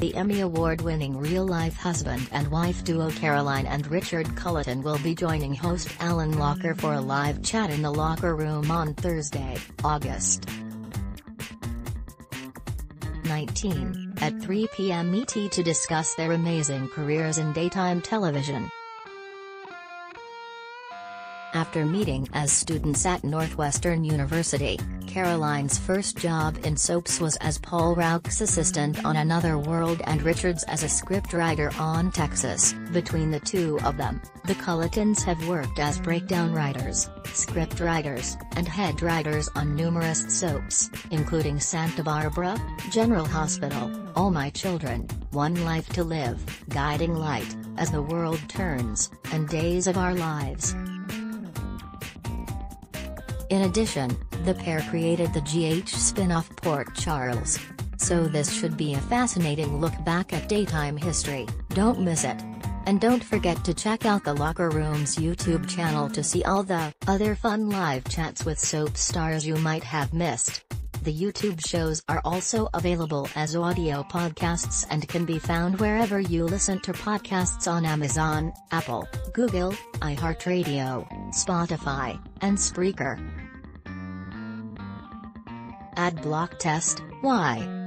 The Emmy Award-winning real-life husband and wife duo Carolyn and Richard Culliton will be joining host Alan Locker for a live chat in the locker room on Thursday, August 19, at 3 p.m. ET to discuss their amazing careers in daytime television. After meeting as students at Northwestern University, Carolyn's first job in soaps was as Paul Rauch's assistant on Another World and Richard's as a scriptwriter on Texas. Between the two of them, the Cullitons have worked as breakdown writers, scriptwriters, and head writers on numerous soaps, including Santa Barbara, General Hospital, All My Children, One Life to Live, Guiding Light, As the World Turns, and Days of Our Lives. In addition, the pair created the GH spin-off Port Charles. So this should be a fascinating look back at daytime history, don't miss it. And don't forget to check out the Locker Room's YouTube channel to see all the other fun live chats with soap stars you might have missed. The YouTube shows are also available as audio podcasts and can be found wherever you listen to podcasts on Amazon, Apple, Google, iHeartRadio, Spotify, and Spreaker. Ad block test, why?